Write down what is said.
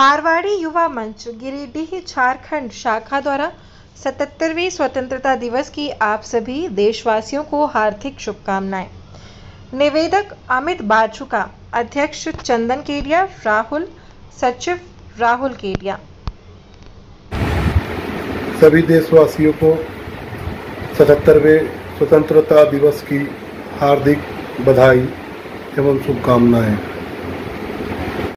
पारवाड़ी युवा मंच, गिरिडीह झारखंड शाखा द्वारा 77वें स्वतंत्रता दिवस की आप सभी देशवासियों को हार्दिक शुभकामनाएँ। निवेदक अमित बाजुका अध्यक्ष चंदन केडिया, राहुल, सचिव राहुल केडिया। सभी देशवासियों को सतहत्तरवें स्वतंत्रता दिवस की हार्दिक बधाई एवं शुभकामनाएँ।